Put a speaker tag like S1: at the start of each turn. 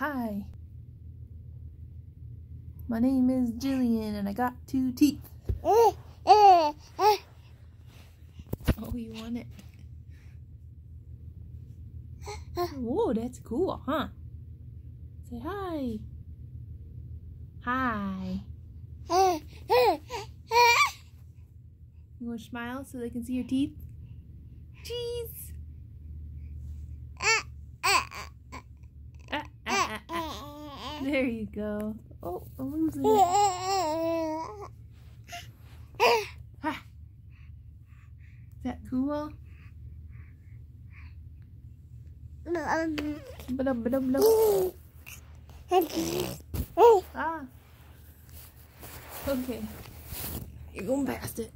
S1: Hi. My name is Jillian and I got two teeth. Oh, you want it? Whoa, that's cool, huh? Say hi. Hi. You want to smile so they can see your teeth? Cheese. Ah, ah, ah, there you go. Oh, I'm losing it. Is that cool? Blah, blah, blah. Ah. Okay. You're going past it.